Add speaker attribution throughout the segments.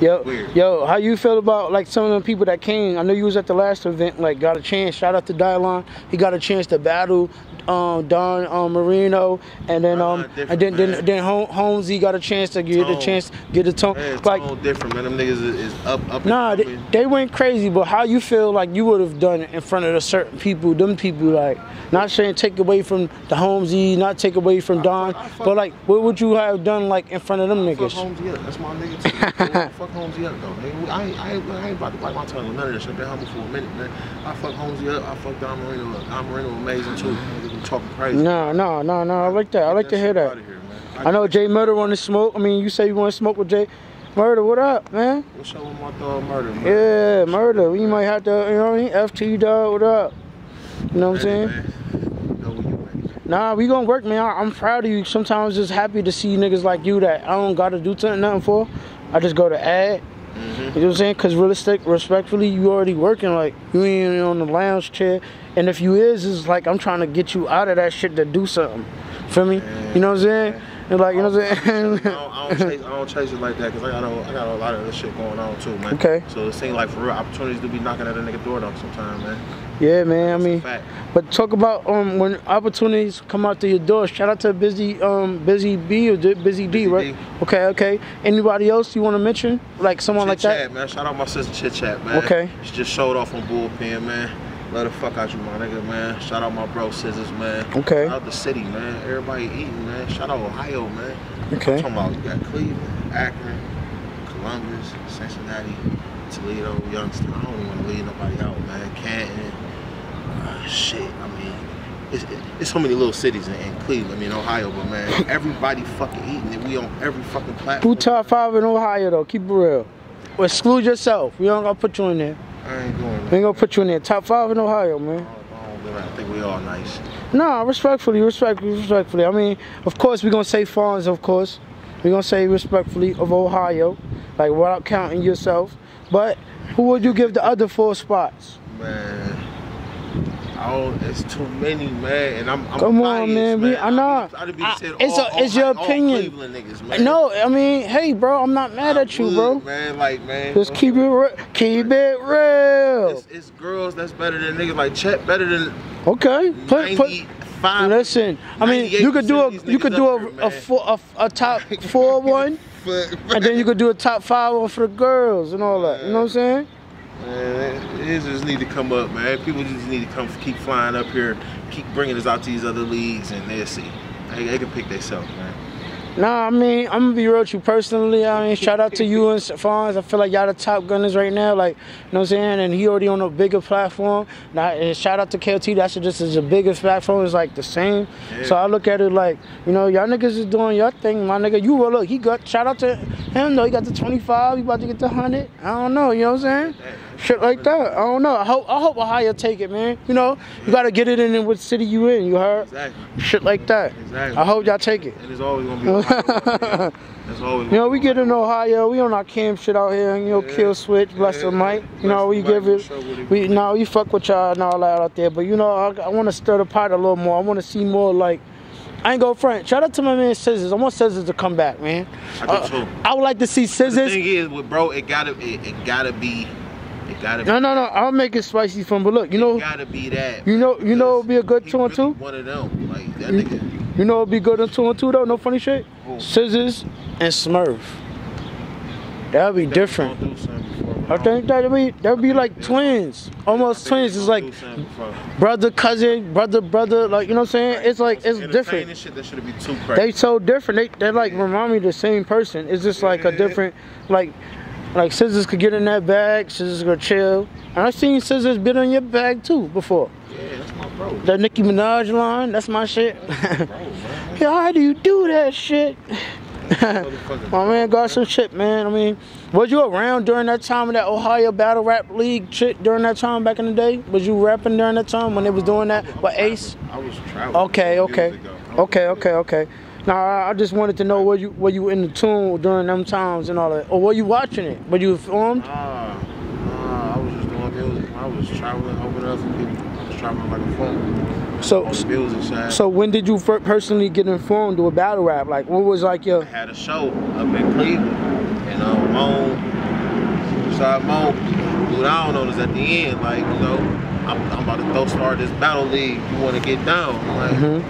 Speaker 1: Yo,
Speaker 2: Weird.
Speaker 1: yo, how you feel about like some of the people that came? I know you was at the last event, like got a chance. Shout out to Dylon. He got a chance to battle um, Don um, Marino, and then um,
Speaker 2: Uh,
Speaker 1: and then then
Speaker 2: man.
Speaker 1: then Hol- Holmzie got a chance to get a
Speaker 2: Tone.
Speaker 1: chance to get a tone.
Speaker 2: Man,
Speaker 1: like,
Speaker 2: all different, man. Them niggas is, is up, up. and
Speaker 1: nah, they, they went crazy. But how you feel like you would have done it in front of the certain people? Them people, like, not saying take away from the Holmzie, not take away from Don,
Speaker 2: I fuck-
Speaker 1: but like, what would you have done like in front of them
Speaker 2: Fuck
Speaker 1: niggas?
Speaker 2: Holmzie up. That's my nigga too. fuck Holmzie up though. Nigga. I, ain't, I, ain't, I ain't about to bite my tongue on none of this. I've been humble for a minute, man. I fuck Holmzie up. I fuck Don Marino up. Don Marino amazing too. Talking crazy.
Speaker 1: No, no, no, no. I like that. I like to hear that.
Speaker 2: here.
Speaker 1: I know J Murda want to smoke. I mean, you say you want to smoke with J Murda. What up, man?
Speaker 2: What's up with my dog murder, man?
Speaker 1: Yeah, Murder. We might have to, you know what I mean? FT dog, what up? You know what I'm saying?
Speaker 2: Man, you know where you at.
Speaker 1: Nah, we gonna work, man. I, I'm proud of you. Sometimes just happy to see niggas like you that I don't gotta do nothing for. I just go to ad. Mm-hmm. You know what I'm saying? Cause realistic, respectfully, you already working. Like you ain't on the lounge chair. And if you is, it's like I'm trying to get you out of that shit to do something. Feel me? You know what I'm saying? And like you know what I'm
Speaker 2: I
Speaker 1: saying?
Speaker 2: don't, I don't chase, I don't chase it like that because I got a, I got a lot of other shit going on too, man.
Speaker 1: Okay.
Speaker 2: So it seems like for real opportunities to be knocking at a nigga door though sometimes, man.
Speaker 1: yeah, man. I mean, but talk about um when opportunities come out to your door. Shout out to Busy um Busy B or Busy D,
Speaker 2: Busy
Speaker 1: right?
Speaker 2: D.
Speaker 1: Okay, okay. Anybody else you want to mention? Like someone like
Speaker 2: Chit
Speaker 1: that?
Speaker 2: Chat, man. Shout out my sister Chit Chat, man.
Speaker 1: Okay.
Speaker 2: She just showed off on bullpen, man. Love the fuck out you, my nigga, man. Shout out my bro Scissors, man.
Speaker 1: Okay.
Speaker 2: Shout out the city, man. Everybody eating, man. Shout out Ohio, man.
Speaker 1: Okay.
Speaker 2: I'm talking about you got Cleveland, Akron, Columbus, Cincinnati, Toledo, Youngstown. I don't even want to leave nobody out, man. Canton. Uh, shit, I mean, it's, it's so many little cities in, in Cleveland, I mean, Ohio, but man, everybody fucking eating it. We on every fucking platform.
Speaker 1: Who top five in Ohio though? Keep it real. Exclude yourself. We don't gonna put you in there.
Speaker 2: I ain't that.
Speaker 1: We ain't gonna put you in there. Top five in Ohio, man.
Speaker 2: I don't- I don't do that. I think we all nice.
Speaker 1: Nah, respectfully, respectfully, respectfully. I mean, of course, we're gonna say Fonz, of course. We're gonna say respectfully of Ohio, like without counting yourself. But who would you give the other four spots?
Speaker 2: Man. I don't, it's too many, man. And I'm, I'm
Speaker 1: Come on,
Speaker 2: biased,
Speaker 1: man. We- I know.
Speaker 2: I, done been
Speaker 1: I-
Speaker 2: said
Speaker 1: it's
Speaker 2: all,
Speaker 1: a- it's
Speaker 2: all,
Speaker 1: your
Speaker 2: all
Speaker 1: opinion.
Speaker 2: Cleveland niggas, man.
Speaker 1: No, I mean, hey, bro, I'm not mad
Speaker 2: I
Speaker 1: at you, bro.
Speaker 2: Man, like, man.
Speaker 1: Just keep it, keep it real.
Speaker 2: It's, it's girls that's better than niggas. Like Chet better than
Speaker 1: Okay, put put.
Speaker 2: 95.
Speaker 1: Listen, I mean, you could do a
Speaker 2: 98% of these
Speaker 1: you could do a,
Speaker 2: there,
Speaker 1: a, four, a, a top four one, and then you could do a top five one for the girls and all that. You know what I'm saying?
Speaker 2: Man, it just need to come up, man. People just need to come, keep flying up here, keep bringing us out to these other leagues, and they'll see. They, they can pick themselves, man.
Speaker 1: Nah, I mean, I'm gonna be real with you personally. I mean, shout out to you and Fonz. I feel like y'all the top gunners right now. Like, you know what I'm saying? And he already on a bigger platform. Now, and shout out to KLT. That's just as a bigger platform. It's like the same.
Speaker 2: Yeah.
Speaker 1: So I look at it like, you know, y'all niggas is doing your thing. My nigga, you will look. He got shout out to him though. He got the 25. He about to get the 100. I don't know. You know what I'm saying? Shit like that. I don't know. I hope I hope Ohio take it, man. You know, you gotta get it in what city you in. You heard?
Speaker 2: Exactly.
Speaker 1: Shit like that.
Speaker 2: Exactly.
Speaker 1: I hope y'all take it.
Speaker 2: And it's always gonna be Ohio. That's always.
Speaker 1: You know, we get in Ohio, we on our camp shit out here, you know,
Speaker 2: Yeah.
Speaker 1: kill switch, bless
Speaker 2: Yeah.
Speaker 1: the mic. You know, we give it,
Speaker 2: for sure, with it.
Speaker 1: we no, we fuck with y'all and all that out there. But you know, I, I want to stir the pot a little more. I want to see more like, I ain't go front. Shout out to my man Scissors. I want Scissors to come back, man.
Speaker 2: I do uh, too.
Speaker 1: I would like to see Scissors.
Speaker 2: The
Speaker 1: Scissors.
Speaker 2: thing is, with bro, it gotta, it, it gotta be, it gotta
Speaker 1: No, no, no. I'll make it spicy from. But look, you know,
Speaker 2: gotta be that.
Speaker 1: you know, you know, it'd be a good two and
Speaker 2: really
Speaker 1: two.
Speaker 2: One of them, like that
Speaker 1: You,
Speaker 2: nigga.
Speaker 1: you know, it'd be good on two and two though. No funny shit.
Speaker 2: Who?
Speaker 1: Scissors and Smurf. That'd be different.
Speaker 2: Gonna do something before,
Speaker 1: I think that'd be that'd be like twins, almost twins. It's like
Speaker 2: do something before.
Speaker 1: brother, cousin, brother, brother. Like you know what I'm saying? It's like it's different.
Speaker 2: Shit, that should be too crazy.
Speaker 1: They so different. They they like remind me the same person. It's just like a different, like like scissors could get in that bag. Scissors could chill. And I seen scissors been in your bag too before.
Speaker 2: yeah, that's my bro.
Speaker 1: That Nicki Minaj line, that's my shit.
Speaker 2: Bro,
Speaker 1: yeah, how do you do that shit? My man got some shit, man. I mean, was you around during that time of that Ohio Battle Rap League shit during that time back in the day? Was you rapping during that time when they was doing that with Ace?
Speaker 2: I was traveling.
Speaker 1: Okay, okay, okay, okay, okay. Now I I just wanted to know were you were you in the tune during them times and all that, or were you watching it? Were you informed?
Speaker 2: Nah, nah, I was just doing music. I was traveling, opening up for people. I was traveling like a phone.
Speaker 1: So
Speaker 2: On the music side.
Speaker 1: so when did you personally get informed with battle rap? Like what was like
Speaker 2: I had a show up in Cleveland, and um, Moan, Suicide Mode blew down on is at the end. Like, you know, I'm, I'm about to throw start this battle league. You want to get down? Like,
Speaker 1: Mhm.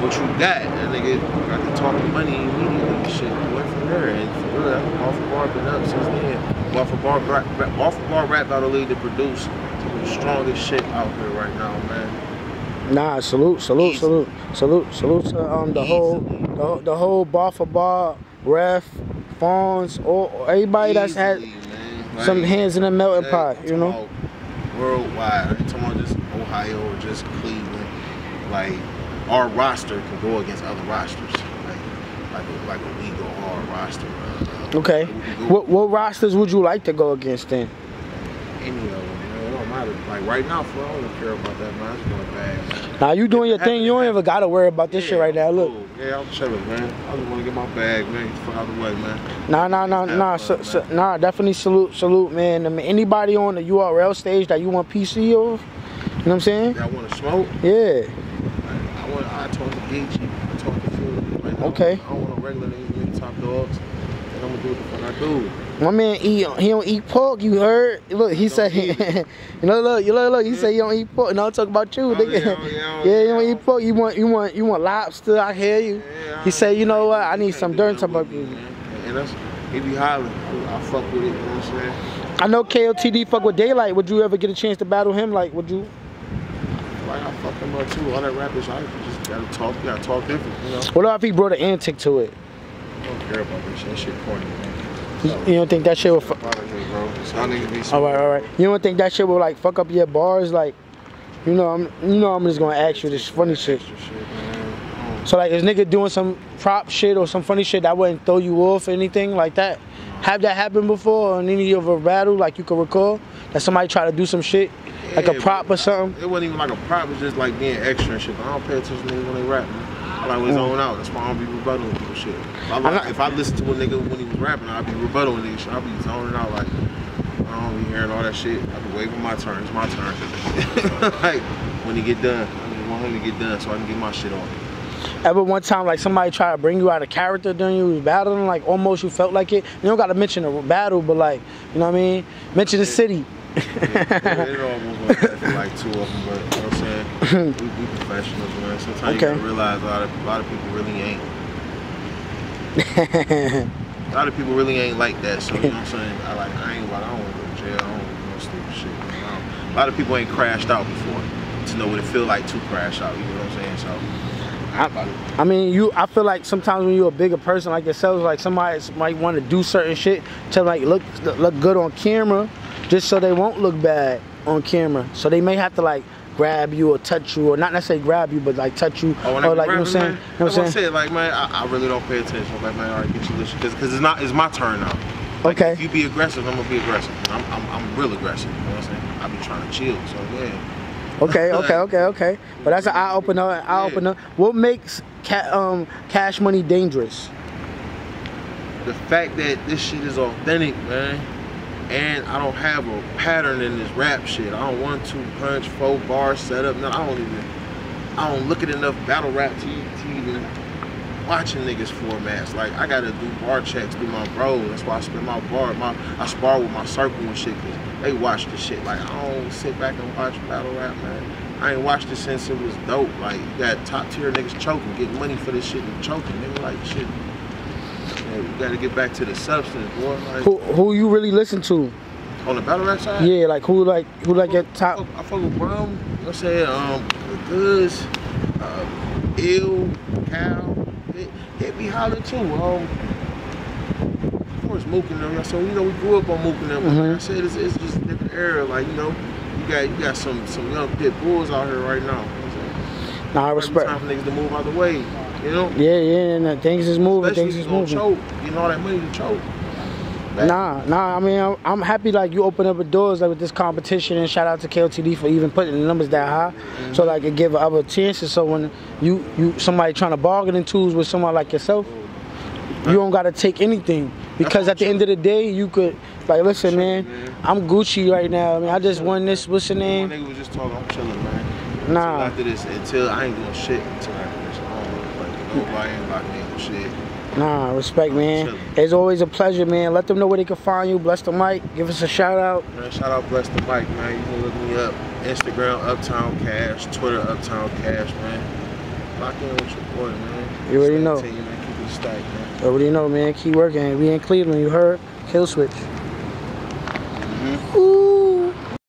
Speaker 2: What you got? That nigga got to talk money immediately. and Shit, we went from there. And for real, Bar for Bar been up since then. For Bar, rap, rap, Bar for Bar rap battle league to produce some of the strongest shit out here right now, man.
Speaker 1: Nah, salute, salute,
Speaker 2: Easy.
Speaker 1: salute, salute, salute to um the whole the, whole- the whole bar for bar, ref, Fawns, all everybody that's had
Speaker 2: man.
Speaker 1: some hands in the melting
Speaker 2: Hey,
Speaker 1: pot, you know.
Speaker 2: Worldwide. I ain't talking about just Ohio or just Cleveland. Like our roster can go against other rosters. Like like a, like a legal hard roster. Uh,
Speaker 1: Okay.
Speaker 2: we can go
Speaker 1: What what rosters would you like to go against then?
Speaker 2: Any of them. It don't matter. Like right now, for I don't care about that, man. I just want a bag. man.
Speaker 1: Now you doing your thing. You don't even gotta worry about this shit right now. Look.
Speaker 2: cool. Yeah, I'm chilling, man. I just want to get my bag, man. Get the fuck out of the way, man.
Speaker 1: Nah, nah, nah, nah, so, so, nah. Definitely salute, salute, man. I mean, anybody on the URL stage that you want PC of, you know what I'm saying?
Speaker 2: Y'all want to smoke?
Speaker 1: Yeah.
Speaker 2: I talk to Geechee. I talk to. Like, I
Speaker 1: Okay.
Speaker 2: I don't want a regular nigga nigga top dogs. And I'm gonna do what the fuck I do.
Speaker 1: My man eat. He don't eat pork. You heard? Look, he
Speaker 2: Don't
Speaker 1: said. you know, look, you look, look. He said you don't eat pork. No, I'm talking about you.
Speaker 2: Oh,
Speaker 1: nigga.
Speaker 2: yeah, oh, yeah, oh,
Speaker 1: yeah, you don't eat oh. pork. You want, you want, you want lobster. I hear you.
Speaker 2: Yeah,
Speaker 1: He said, you know what? I need some dirt.
Speaker 2: nothing
Speaker 1: Talk
Speaker 2: with
Speaker 1: about
Speaker 2: me. And that's he be hollering. I, I fuck with it. You know what I'm saying?
Speaker 1: I know KOTD fuck with Daylyt. Would you ever get a chance to battle him? Like, would you?
Speaker 2: Like I fuck him up too. All that rap is I just gotta talk. You gotta talk different. You know.
Speaker 1: What if he brought an antic to it?
Speaker 2: I don't care about this shit. That shit corny, man.
Speaker 1: You you don't think that shit would? Fu-
Speaker 2: Bother me, bro. Y'all niggas be so
Speaker 1: all right, all right. You don't think that shit would like fuck up your bars? Like, you know, I'm, you know, I'm just gonna ask you this funny shit.
Speaker 2: Extra shit, man.
Speaker 1: So like, is nigga doing some prop shit or some funny shit that wouldn't throw you off or anything like that? Have that happened before in any of a battle, like you can recall, that somebody try to do some shit, like a prop or something?
Speaker 2: It wasn't even like a prop. It's just like being extra and shit. I don't pay attention to niggas when they rap, man. I like when it's mm. on out. That's why I don't be rebutting people shit. If I, like,
Speaker 1: not-
Speaker 2: if I listen to a nigga when he was rapping, I'd be rebutting niggas shit. I'd be zoning out like, I don't be hearing all that shit. I'd be waiting for my turn. It's my turn. like, when he get done, I just want him to get done so I can get my shit on.
Speaker 1: Ever one time like somebody try to bring you out of character during you was battling, like almost you felt like it. You don't gotta mention the battle, but like, you know what I mean? Mention the city.
Speaker 2: Yeah, it almost like for like two of them, but you know what I'm saying? we, we professionals, man. Sometimes
Speaker 1: Okay.
Speaker 2: you realize a lot of a lot of people really ain't. A lot of people really ain't like that, so you know what I'm saying? I like I ain't I don't want to go to jail. I don't want do no stupid shit. A lot of people ain't crashed out before to know what it feel like to crash out. You know what I'm saying? So
Speaker 1: I, I mean, you. I feel like sometimes when you're a bigger person like yourself, like somebody might want to do certain shit to like look look good on camera, just so they won't look bad on camera. So they may have to like grab you or touch you, or not necessarily grab you, but like touch you,
Speaker 2: Oh,
Speaker 1: or like you know what I'm saying.
Speaker 2: rapping,
Speaker 1: You know
Speaker 2: man,
Speaker 1: what I'm saying?
Speaker 2: Like, man, I, I really don't pay attention. I'm like, man, all right, get your listen, because it's not, it's my turn now. Like,
Speaker 1: Okay.
Speaker 2: If you be aggressive, I'm gonna be aggressive. I'm, I'm, I'm real aggressive. You know what I'm saying? I be trying to chill. So yeah.
Speaker 1: Okay, okay, okay, okay. But that's an eye opener. Eye
Speaker 2: Yeah.
Speaker 1: opener. What makes ca- um, Kash Money dangerous?
Speaker 2: the fact that this shit is authentic, man, and I don't have a pattern in this rap shit. I don't want to punch, four bars, set up. No, I don't even. I don't look at enough battle rap to, to even watching niggas formats. Like I gotta do bar checks, do my bro. That's why I spend my bar. My I spar with my circle and shit, cause they watch the shit. Like I don't sit back and watch battle rap, man. I ain't watched it since it was dope. Like you got top tier niggas choking, getting money for this shit and choking. Nigga, like shit. We gotta get back to the substance, boy. Like,
Speaker 1: Who who you really listen to?
Speaker 2: on the battle rap side,
Speaker 1: Yeah, like who like who like your top?
Speaker 2: I fuck with Brum. You know what I'm saying? Um, the Goodz, uh, Ill, Cal. It, it be hollering too. Um, of course, Mook and them. So you know, we grew up on Mook and them. but Like I
Speaker 1: Mhm.
Speaker 2: said, it's, it's just a different era. Like you know, you got you got some some young pit bulls out here right now. You know?
Speaker 1: Nah, I respect.
Speaker 2: time for niggas to move out the way. You know.
Speaker 1: Yeah, yeah, and uh, things is moving.
Speaker 2: Especially
Speaker 1: Things is moving.
Speaker 2: choke, getting all that money to choke.
Speaker 1: Nah, nah. I mean, I'm, I'm happy like you open up the doors like with this competition, and shout out to KOTD for even putting the numbers that high, so like it give other chances. So when you you somebody trying to bargain in tools with someone like yourself, you don't gotta take anything because at the end of the day, you could like listen, man.
Speaker 2: man.
Speaker 1: I'm Gucci right now. I mean, I just won this. What's your name?
Speaker 2: nigga was just talking. I'm chilling, man. Until
Speaker 1: Nah.
Speaker 2: after this, until I ain't doing shit until after this. I don't want to play with nobody. Ain't locking in shit.
Speaker 1: Nah, respect, man. It's always a pleasure, man. Let them know where they can find you. Bless the mic. Give us a shout out.
Speaker 2: Man, shout out Bless the Mic, man. You can look me up. Instagram, Uptown Cash. Twitter, Uptown Cash, man. Lock in with your boy, man.
Speaker 1: You already
Speaker 2: Stay
Speaker 1: know.
Speaker 2: tuned, man. Keep it stacked, man.
Speaker 1: Already know, man. Keep working. We in Cleveland. You heard? Kill switch.
Speaker 2: Mhm.
Speaker 1: Ooh.